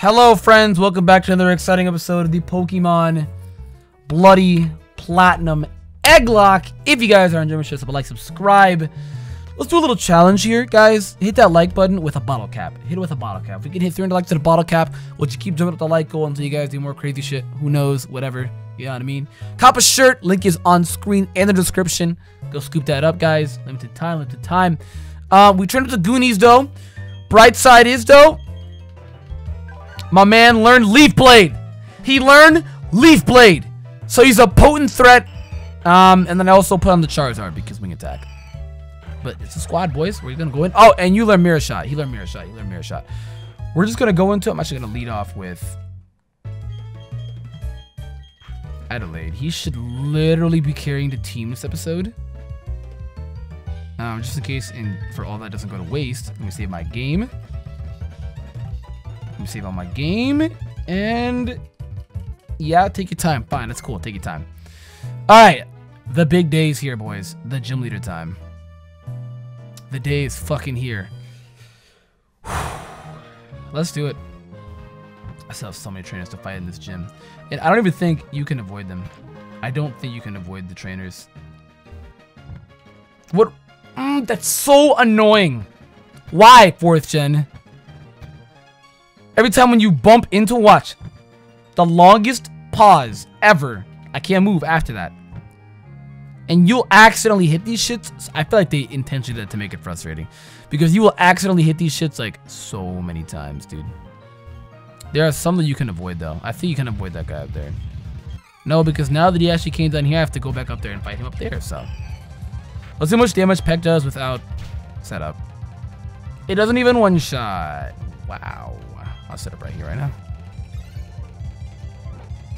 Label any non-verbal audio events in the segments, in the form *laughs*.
Hello, friends. Welcome back to another exciting episode of the Pokemon Bloody Platinum Egglocke. If you guys are enjoying show, so like, subscribe. Let's do a little challenge here, guys. Hit that like button with a bottle cap. Hit it with a bottle cap. If we can hit 300 likes to the bottle cap, we'll just keep jumping up the like goal until you guys do more crazy shit. Who knows? Whatever. You know what I mean? Cop a shirt. Link is on screen and the description. Go scoop that up, guys. Limited time, limited time. Uh, we turned up the Goonies, though. Bright side is, though, my man learned Leaf Blade. He learned Leaf Blade. So he's a potent threat. Um, and then I also put on the Charizard because wing attack. But it's a squad, boys. We're gonna go in. Oh, and you learn Mirror Shot. He learned Mirror Shot. He learned Mirror Shot. We're just gonna go into it. I'm actually gonna lead off with Adelaide. He should literally be carrying the team this episode. Um, just in case, and for all that doesn't go to waste, let me save my game. Let me save all my game. And yeah, take your time. Fine, that's cool. Take your time. All right, the big days here, boys. The gym leader time. The day is fucking here. *sighs* Let's do it. I still have so many trainers to fight in this gym. And I don't even think you can avoid them. I don't think you can avoid the trainers. What? Mm, that's so annoying. Why, 4th gen? Every time when you bump into watch, the longest pause ever. I can't move after that. And you'll accidentally hit these shits. I feel like they intentionally did that to make it frustrating. Because you will accidentally hit these shits like so many times, dude. There are some that you can avoid though. I think you can avoid that guy up there. No, because now that he actually came down here, I have to go back up there and fight him up there, so. Let's see how much damage Peck does without setup. It doesn't even one-shot. Wow. I'll set up right here right now.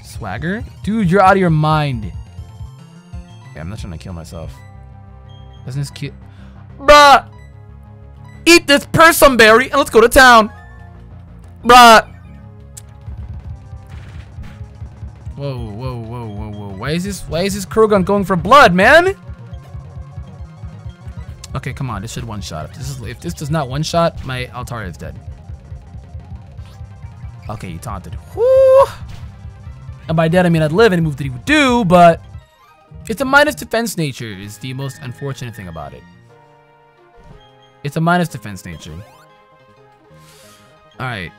Swagger? Dude, you're out of your mind. Yeah, I'm not trying to kill myself. Doesn't this cute? Bruh! Eat this Persim Berry and let's go to town. Bruh. Whoa, whoa, whoa, whoa, whoa. Why is this, why is this Croagunk going for blood, man? Okay, come on. This should one-shot. If this is, if this does not one-shot, my Altaria is dead. Okay, you taunted. Whoo! And by dead, I mean I'd live any move that he would do, but it's a minus defense nature is the most unfortunate thing about it. It's a minus defense nature. Alright.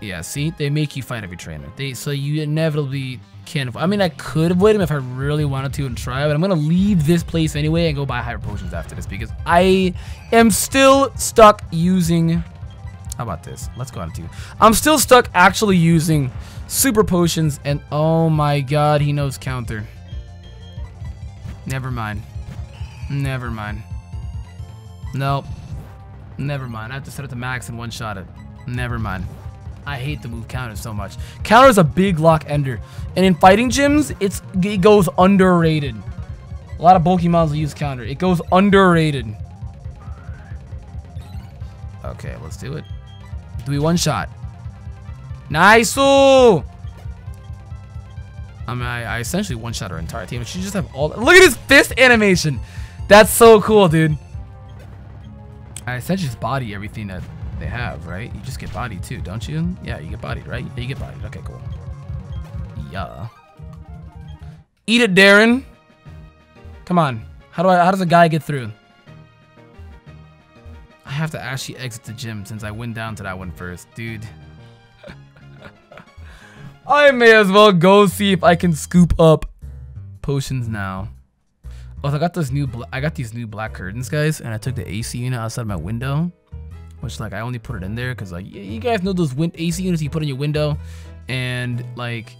Yeah, see? They make you fight every trainer. They So you inevitably can't. I mean, I could avoid him if I really wanted to and try, but I'm going to leave this place anyway and go buy hyper potions after this because I am still stuck using... How about this? Let's go on to... I'm still stuck actually using super potions and oh my god, he knows counter. Never mind. Never mind. Nope. Never mind. I have to set it to max and one-shot it. Never mind. I hate the move counter so much. Counter is a big lock ender. And in fighting gyms, it's it goes underrated. A lot of Pokemons will use counter. It goes underrated. Okay, let's do it. Do we one shot? Nice! I mean, I, I essentially one shot her entire team. She just have all. Look at his fist animation. That's so cool, dude. I essentially just body everything that they have, right? You just get bodied too, don't you? Yeah, you get bodied, right? Yeah, you get bodied. Okay, cool. Yeah. Eat it, Darren. Come on. How do I? How does a guy get through? Have to actually exit the gym since I went down to that one first, dude. *laughs* I may as well go see if I can scoop up potions now. Oh, I got this new I got these new black curtains, guys, and I took the AC unit outside my window, which like I only put it in there because like you guys know those AC units you put in your window, and like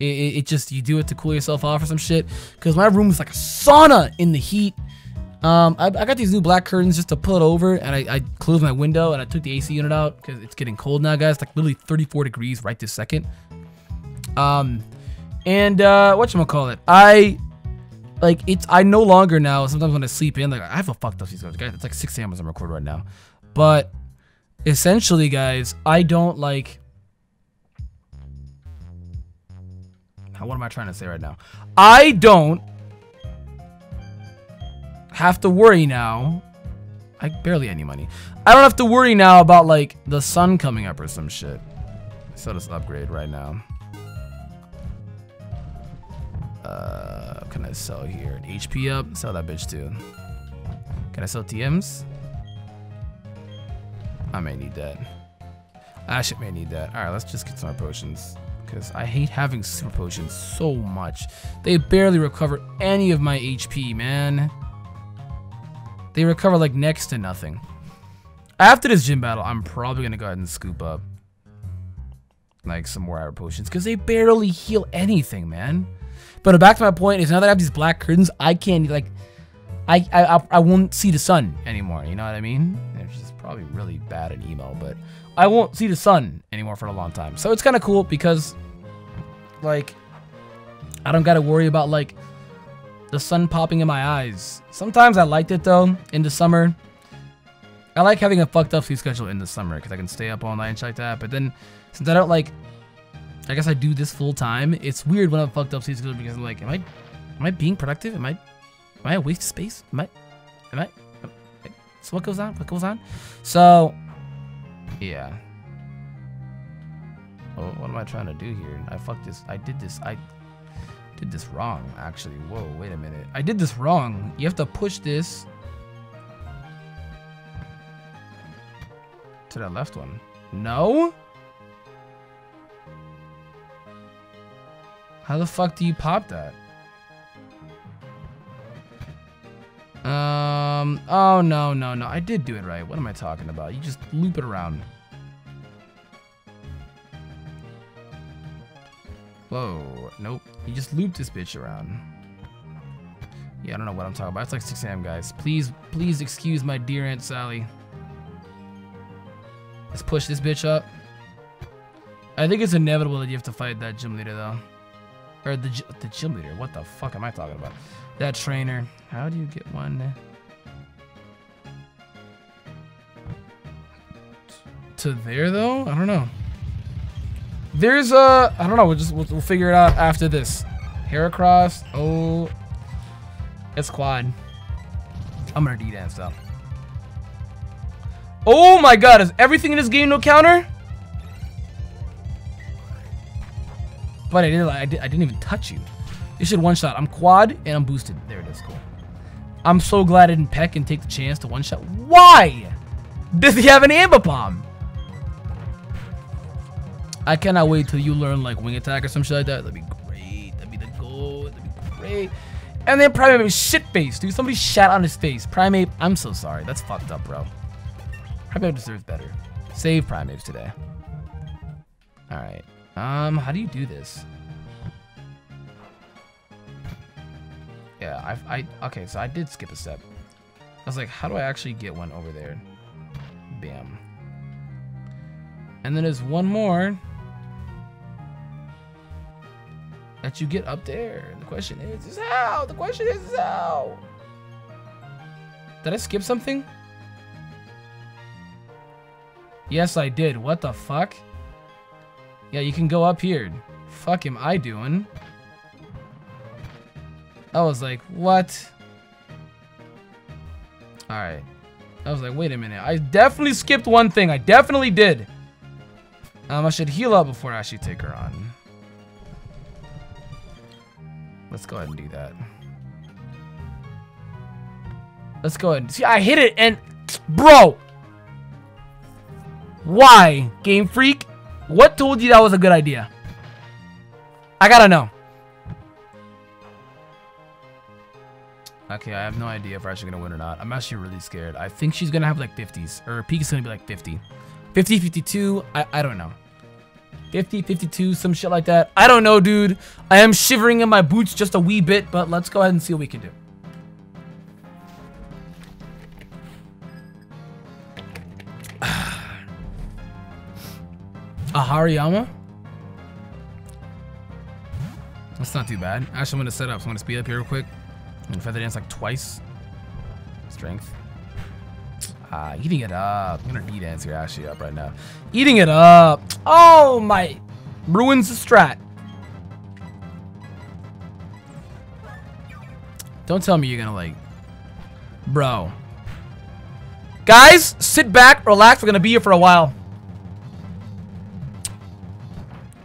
it, it, just you do it to cool yourself off or some shit. Because my room is like a sauna in the heat. Um, I, I got these new black curtains just to pull it over, and I, I closed my window and I took the AC unit out because it's getting cold now, guys. It's like literally 34 degrees right this second. Um, and uh, what you gonna call it? I like it's I no longer now. Sometimes when I sleep in, like I have a fucked up these guys. It's like 6 a.m. as I'm recording right now, but essentially, guys, I don't like. What am I trying to say right now? I don't have to worry now. I barely any money. I don't have to worry now about like the sun coming up or some shit. Sell this upgrade right now. Uh, can I sell here? HP up? Sell that bitch too. Can I sell TMs? I may need that. I should may need that. Alright, let's just get some potions. Because I hate having super potions so much. They barely recover any of my HP, man. They recover like next to nothing. After this gym battle, I'm probably going to go ahead and scoop up like some more hour potions. Because they barely heal anything, man. But back to my point is now that I have these black curtains, I can't like... I, I, I won't see the sun anymore, you know what I mean? It's just probably really bad in email, but I won't see the sun anymore for a long time. So it's kind of cool because, like, I don't got to worry about, like, the sun popping in my eyes. Sometimes I liked it, though, in the summer. I like having a fucked up sleep schedule in the summer because I can stay up all night and shit like that. But then, since I don't, like, I guess I do this full time, it's weird when I'm fucked up sleep schedule because I'm like, am I, am I being productive? Am I Am I a waste of space? Am I? Am I? So what goes on? What goes on? So, yeah. Oh, what am I trying to do here? I fucked this. I did this. I did this wrong, actually. Whoa, wait a minute. I did this wrong. You have to push this to the left one. No? How the fuck do you pop that? Um, oh no, no, no. I did do it right. What am I talking about? You just loop it around. Whoa, nope. You just loop this bitch around. Yeah, I don't know what I'm talking about. It's like 6 a.m., guys. Please, please excuse my dear Aunt Sally. Let's push this bitch up. I think it's inevitable that you have to fight that gym leader, though. Or the, the gym leader. What the fuck am I talking about? That trainer. How do you get one? To there though? I don't know. There's a, I don't know. We'll just we'll, we'll figure it out after this. Heracross. Oh, it's quad. I'm gonna D-dance up. Oh my god, is everything in this game no counter? But I didn't, I, did, I didn't even touch you. You should one shot. I'm quad and I'm boosted. There it is. Cool. I'm so glad I didn't peck and take the chance to one shot. Why? Does he have an Ambipom? I cannot wait till you learn like wing attack or some shit like that. That'd be great. That'd be the goal. That'd be great. And then Primeape shit face, dude. Somebody shat on his face. Primeape, I'm so sorry. That's fucked up, bro. Primeape deserves better. Save Primeapes today. Alright. Um, how do you do this? Yeah, I, I, okay, so I did skip a step. I was like, how do I actually get one over there? Bam. And then there's one more that you get up there. The question is, is how? The question is, is how? Did I skip something? Yes, I did. What the fuck? Yeah, you can go up here. Fuck am I doing? I was like, what? Alright. I was like, wait a minute. I definitely skipped one thing. I definitely did. Um, I should heal up before I actually take her on. Let's go ahead and do that. Let's go ahead. And see, I hit it and... Bro! Why? Game Freak? What told you that was a good idea? I gotta know. Okay, I have no idea if we're actually to win or not. I'm actually really scared. I think she's to have like 50s. Or peak is to be like 50. 50, 52. I, I don't know. 50, 52, some shit like that. I don't know, dude. I am shivering in my boots just a wee bit, but let's go ahead and see what we can do. *sighs* A Hariyama? That's not too bad. Actually, I'm going to set up. So I'm going to speed up here real quick. And feather dance like twice. Strength. Ah, eating it up. I'm gonna D-dance here actually up right now. Eating it up. Oh my. Ruins the strat. Don't tell me you're gonna like. Bro. Guys, sit back, relax. We're gonna be here for a while.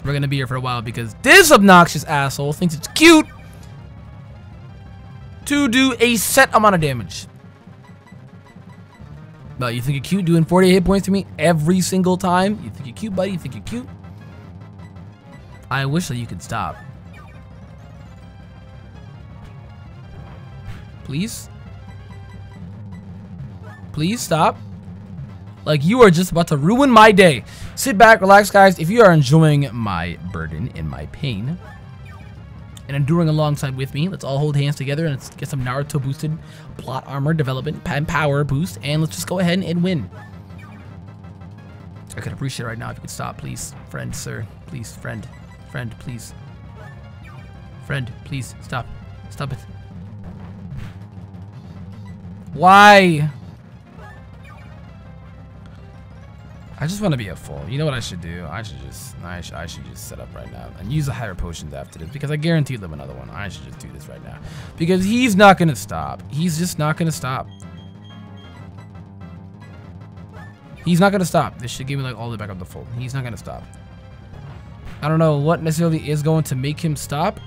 we're gonna be here for a while because this obnoxious asshole thinks it's cute to do a set amount of damage. You think you're cute doing 48 hit points to me every single time? You think you're cute, buddy? You think you're cute? I wish that you could stop. Please? Please stop. Like you are just about to ruin my day. Sit back, relax, guys. If you are enjoying my burden and my pain and enduring alongside with me, let's all hold hands together and let's get some Naruto boosted plot armor development and power boost. And let's just go ahead and win. I could appreciate right now if you could stop, please. Friend, sir. Please, friend. Friend, please. Friend, please, stop. Stop it. Why? I just want to be a full. You know what I should do? I should just, I, sh I should just set up right now and use the higher potions after this because I guarantee them another one. I should just do this right now because he's not gonna stop. He's just not gonna stop. He's not gonna stop. This should give me like all the back up the full. He's not gonna stop. I don't know what necessarily is going to make him stop,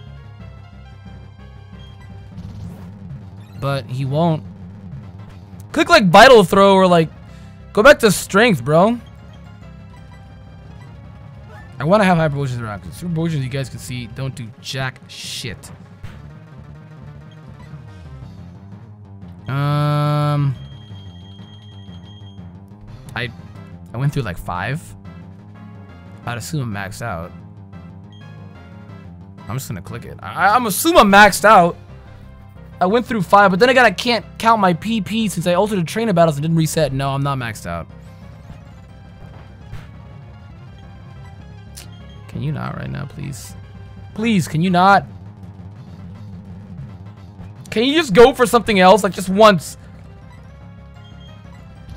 but he won't. Click like vital throw or like go back to strength, bro. I want to have hyper potions around because super potions you guys can see don't do jack shit. Um, I I went through like five. I'd assume I'm maxed out. I'm just gonna click it. I, I'm assuming I'm maxed out. I went through five, but then again, I can't count my PP since I altered the trainer battles and didn't reset. No, I'm not maxed out. You not right now, please? Please, can you not? Can you just go for something else, like just once?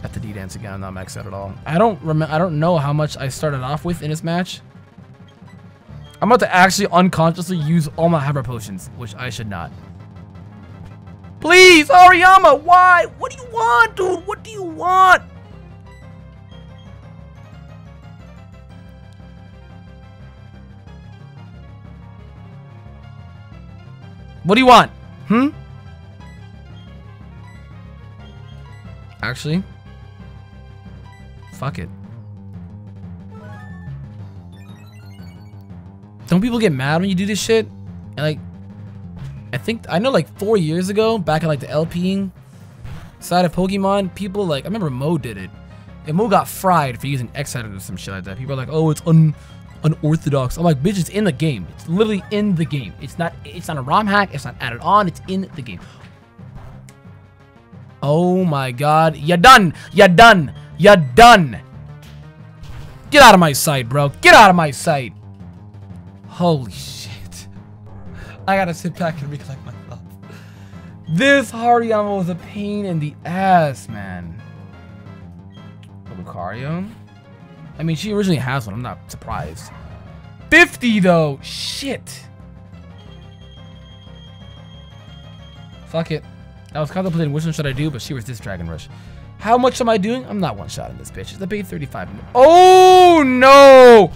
At the D-dance again, I'm not maxed out at all. I don't remember. I don't know how much I started off with in this match. I'm about to actually unconsciously use all my hyper potions, which I should not. Please, Hariyama, why? What do you want, dude? What do you want? What do you want? Hmm? Actually, fuck it. Don't people get mad when you do this shit? And like, I think, I know like four years ago, back in like the LPing side of Pokemon, people like, I remember Mo did it. And Mo got fried for using X Exciter or some shit like that. People are like, oh, it's un unorthodox. I'm like, bitch, it's in the game. It's literally in the game. It's not, it's not a ROM hack. It's not added on. It's in the game. Oh my god. You're done. You're done. You're done. Get out of my sight, bro. Get out of my sight. Holy shit. I gotta sit back and recollect my thoughts. This Hariyama was a pain in the ass, man. Lucario? I mean, she originally has one. I'm not surprised. 50, though. Shit. Fuck it. I was contemplating which one should I do, but she was this Dragon Rush. How much am I doing? I'm not one-shotting this bitch. It's a bait 35. Oh, no!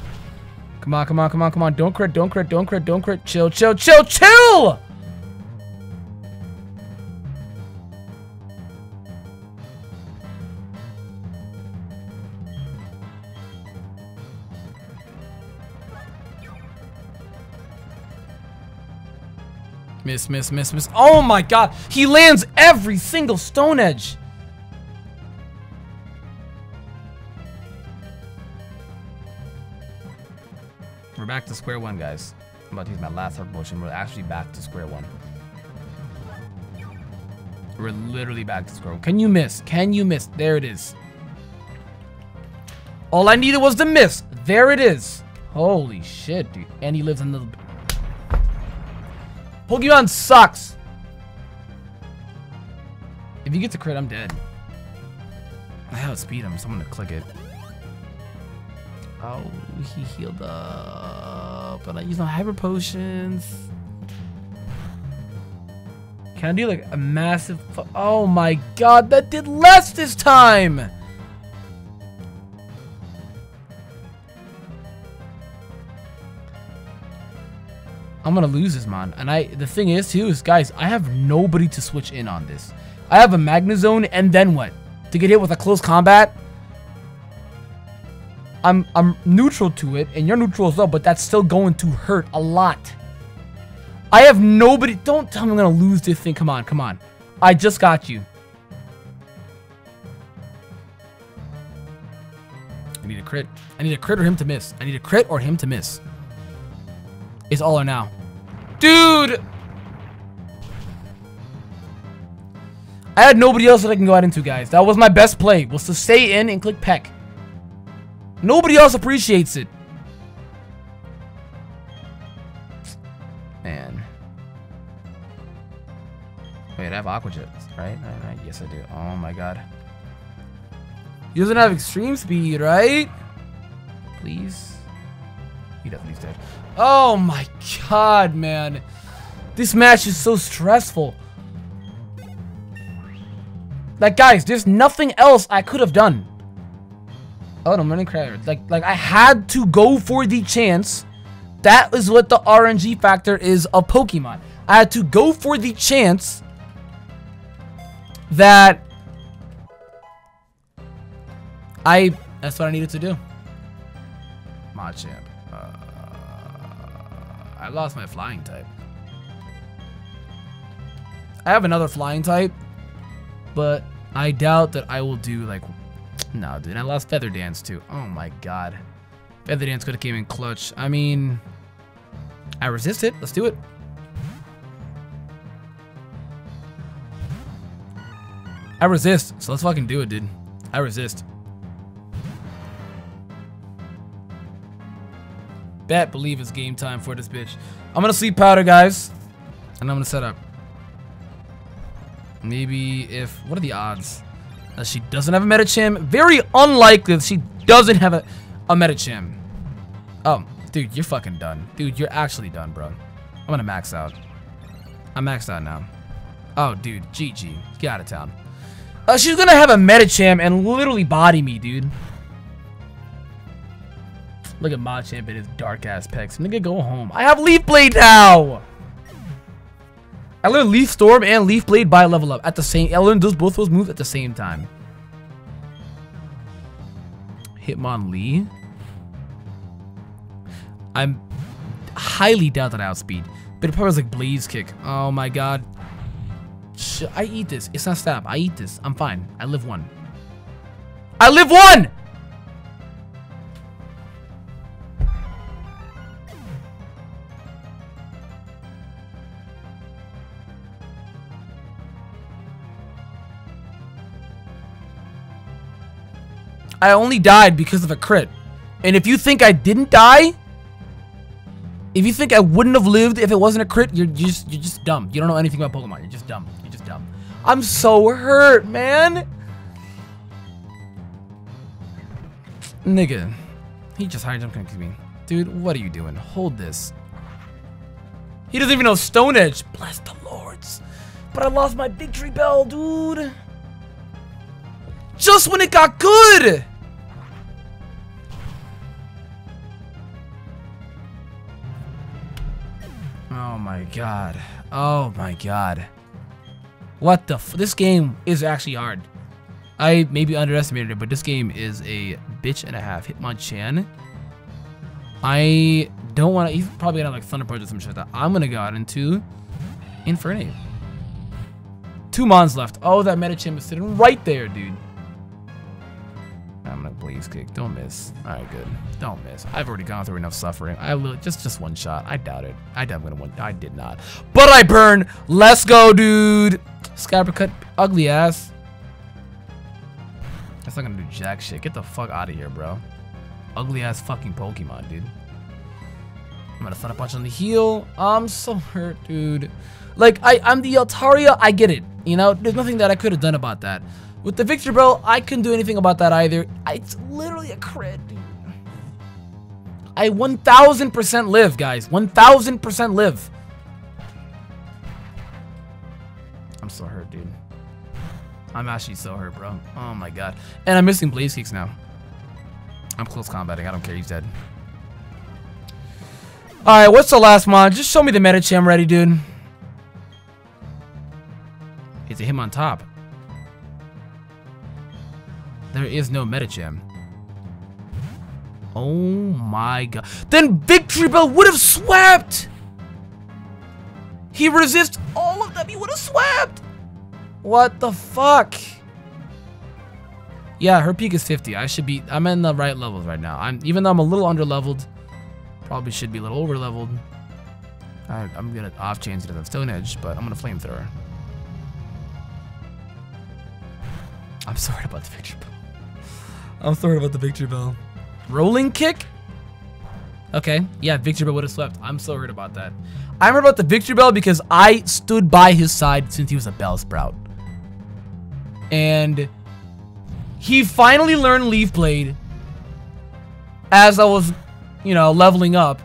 Come on, come on, come on, come on. Don't crit, don't crit, don't crit, don't crit. Chill, chill, chill, chill! Miss, miss, miss, miss. Oh my god. He lands every single stone edge. We're back to square one, guys. I'm about to use my last hard motion. We're actually back to square one. We're literally back to square one. Can you miss? Can you miss? There it is. All I needed was the miss. There it is. Holy shit, dude. And he lives in the Pokemon sucks. If you get to crit, I'm dead. I outspeed him, so I'm gonna click it. Oh, he healed up. But I use my hyper potions. Can I do like a massive... Oh my god, that did less this time! I'm gonna lose this, man. And I, the thing is, too, is guys, I have nobody to switch in on this. I have a Magnezone, and then what? To get hit with a close combat? I'm I'm neutral to it, and you're neutral as well, but that's still going to hurt a lot. I have nobody. Don't tell me I'm gonna lose this thing. Come on, come on. I just got you. I need a crit. I need a crit or him to miss. I need a crit or him to miss. It's all or now. Dude! I had nobody else that I can go out into, guys. That was my best play, was to stay in and click Peck. Nobody else appreciates it. Man. Wait, I have Aqua Jets, right? right? Right? Yes, I do. Oh my god. He doesn't have extreme speed, right? Please? He doesn't. He's dead. Oh my god, man. This match is so stressful. Like, guys, there's nothing else I could have done. Oh, no, running credit. Like, like I had to go for the chance. That is what the RNG factor is of Pokemon. I had to go for the chance that I. That's what I needed to do. Machamp. I lost my flying type. I have another flying type, but I doubt that I will do like no, dude, I lost Feather Dance too. Oh my god. Feather Dance could have came in clutch. I mean, I resist it. Let's do it. I resist, so let's fucking do it, dude. I resist. Bet, believe it's game time for this bitch. I'm gonna sleep powder, guys. And I'm gonna set up. Maybe if... What are the odds? Uh, she doesn't have a Medicham. Very unlikely that she doesn't have a, a Medicham. Oh, dude, you're fucking done. Dude, you're actually done, bro. I'm gonna max out. I'm maxed out now. Oh, dude, GG. Get out of town. Uh, she's gonna have a Medicham and literally body me, dude. Look at Machamp and his dark-ass pecs. Nigga, go home. I have Leaf Blade now! I learned Leaf Storm and Leaf Blade by level up at the same. I learned those both those moves at the same time. Hitmonlee. I'm highly doubt that I outspeed, but it probably was like Blaze Kick. Oh my god. I eat this. It's not stab. I eat this. I'm fine. I live one. I live one! I only died because of a crit. And if you think I didn't die, if you think I wouldn't have lived if it wasn't a crit, you're just you're just dumb. You don't know anything about Pokemon. You're just dumb. You're just dumb. I'm so hurt, man. Nigga. He just high jump me. Dude, what are you doing? Hold this. He doesn't even know Stone Edge. Bless the lords. But I lost my Victreebel, dude. Just when it got good. Oh my god. Oh my god. What the This game is actually hard. I maybe underestimated it, but this game is a bitch and a half. Hitmonchan. I don't want to... He's probably going to like Thunder Punch or some shit like that. I'm going to go out into Infernape. Two Mons left. Oh, that Medicham is sitting right there, dude. Kick. Don't miss. All right, good. Don't miss. I've already gone through enough suffering. I just just one shot. I doubt it. I doubt I'm gonna. I did not. But I burn. Let's go, dude. Scabber cut. Ugly ass. That's not gonna do jack shit. Get the fuck out of here, bro. Ugly ass fucking Pokemon, dude. I'm gonna Thunder Punch on the heel. I'm so hurt, dude. Like, I, I'm the Altaria. I get it. You know, there's nothing that I could have done about that. With the Victreebel, I couldn't do anything about that either. It's literally a crit, dude. I 1000% live, guys. 1000% live. I'm so hurt, dude. I'm actually so hurt, bro. Oh my god. And I'm missing Blaze Kicks now. I'm close combating. I don't care. He's dead. Alright, what's the last mod? Just show me the Medicham ready, dude. It's a him on top. There is no Medicham. Oh my god. Then Victreebel would have swept! He resists all of them. He would have swept! What the fuck? Yeah, her peak is 50. I should be, I'm in the right levels right now. I'm Even though I'm a little under leveled, probably should be a little over leveled. I, am gonna off change it to the Stone Edge, but I'm gonna flamethrower. I'm sorry about the Victreebel. I'm sorry about the Victreebel. Rolling kick? Okay, yeah, Victreebel would have swept. I'm so hurt about that. I remember about the Victreebel because I stood by his side since he was a Bellsprout. And he finally learned Leaf Blade as I was, you know, leveling up.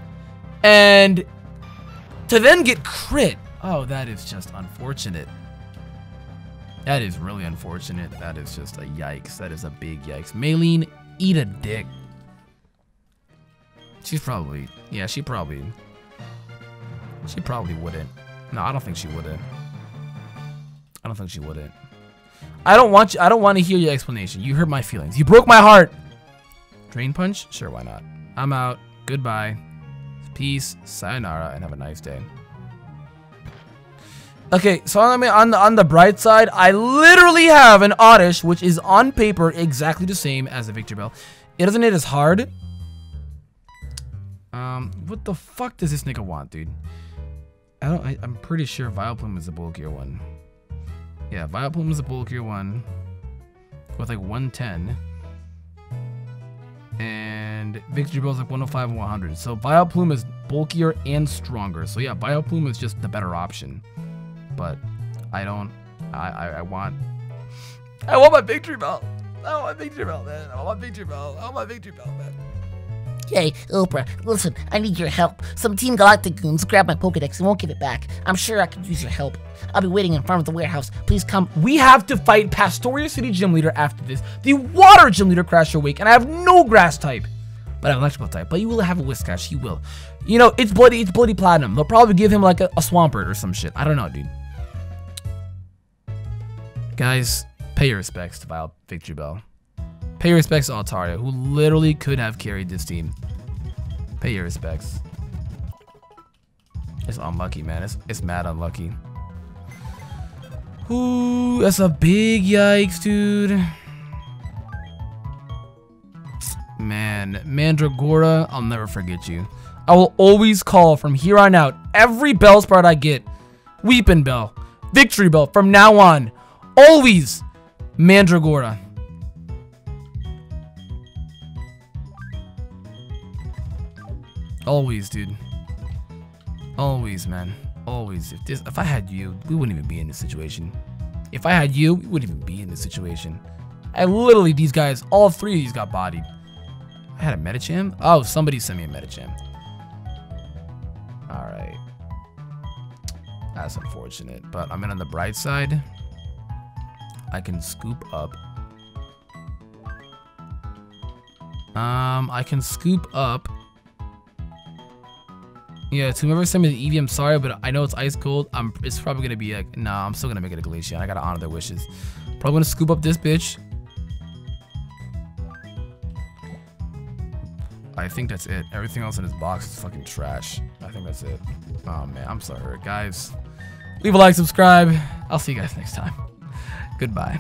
And to then get crit. Oh, that is just unfortunate. That is really unfortunate. That is just a yikes. That is a big yikes. Maylene, eat a dick. She's probably, yeah, she probably, she probably wouldn't. No, I don't think she wouldn't. I don't think she wouldn't. I don't want you, I don't want to hear your explanation. You hurt my feelings. You broke my heart. Drain punch? Sure, why not? I'm out. Goodbye. Peace, sayonara, and have a nice day. Okay, so on the, on the, on the bright side, I literally have an Oddish, which is on paper exactly the same as the Victreebel. It doesn't hit as hard. Um, what the fuck does this nigga want, dude? I don't, I, am pretty sure Vileplume is the bulkier one. Yeah, Vileplume is the bulkier one. With like 110. And Victreebel is like 105 and 100. So Vileplume is bulkier and stronger. So yeah, Vileplume is just the better option but I don't. I, I, I want. I want my Victreebel. I want my victory belt, man. I want my Victreebel. I want my victory belt, man. Hey, Oprah, listen, I need your help. Some Team Galactic goons grabbed my Pokedex and won't give it back. I'm sure I could use your help. I'll be waiting in front of the warehouse. Please come. We have to fight Pastoria City Gym Leader after this. The Water Gym Leader Crasher Wake, and I have no Grass type. But I have Electrical type. But you will have a Whiscash. He will. You know, it's bloody. It's bloody platinum. They'll probably give him like a, a Swampert or some shit. I don't know, dude. Guys, pay your respects to Vile Bell. Pay your respects to Altaria, who literally could have carried this team. Pay your respects. It's unlucky, man. It's, it's mad unlucky. Ooh, that's a big yikes, dude. Man, Mandragora, I'll never forget you. I will always call from here on out every bell Bellsprout I get. Weepinbell, Victory Bell, from now on always Mandragora. Always, dude. Always, man. Always. If this, if I had you, we wouldn't even be in this situation. If I had you, we wouldn't even be in this situation. I literally, these guys, all three of these got bodied. I had a Medicham? Oh, somebody sent me a Medicham. Alright. That's unfortunate. But I'm in on the bright side. I can scoop up. Um, I can scoop up. Yeah, to whoever sent me the Eevee, I'm sorry, but I know it's ice cold. I'm, it's probably gonna be like, nah, I'm still gonna make it a Glaceon. I gotta honor their wishes. Probably gonna scoop up this bitch. I think that's it. Everything else in this box is fucking trash. I think that's it. Oh man, I'm sorry, guys. Leave a like, subscribe. I'll see you guys next time. Goodbye.